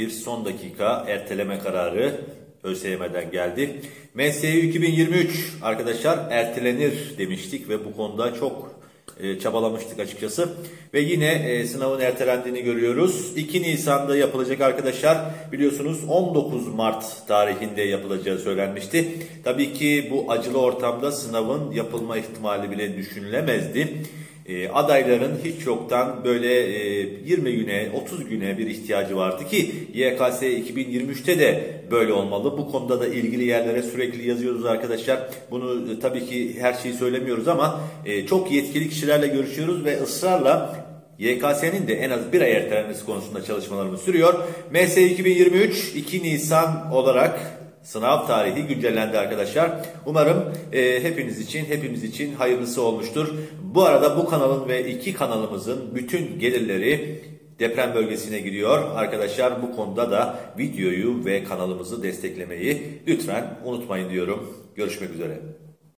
bir son dakika erteleme kararı ÖSYM'den geldi. MSU 2023 arkadaşlar ertelenir demiştik ve bu konuda çok e, çabalamıştık açıkçası. Ve yine e, sınavın ertelendiğini görüyoruz. 2 Nisan'da yapılacak arkadaşlar. Biliyorsunuz 19 Mart tarihinde yapılacağı söylenmişti. Tabii ki bu acılı ortamda sınavın yapılma ihtimali bile düşünülemezdi. E, adayların hiç yoktan böyle e, 20 güne 30 güne bir ihtiyacı vardı ki YKS 2023'te de böyle olmalı. Bu konuda da ilgili yerlere sürekli yazıyoruz arkadaşlar. Bunu e, tabii ki her şeyi söylemiyoruz ama e, çok yetkili kişilerle görüşüyoruz ve ısrarla YKS'nin de en az bir ay ertelenmesi konusunda çalışmalarımız sürüyor. MS 2023 2 Nisan olarak Sınav tarihi güncellendi arkadaşlar. Umarım e, hepiniz için, hepimiz için hayırlısı olmuştur. Bu arada bu kanalın ve iki kanalımızın bütün gelirleri deprem bölgesine gidiyor. Arkadaşlar bu konuda da videoyu ve kanalımızı desteklemeyi lütfen unutmayın diyorum. Görüşmek üzere.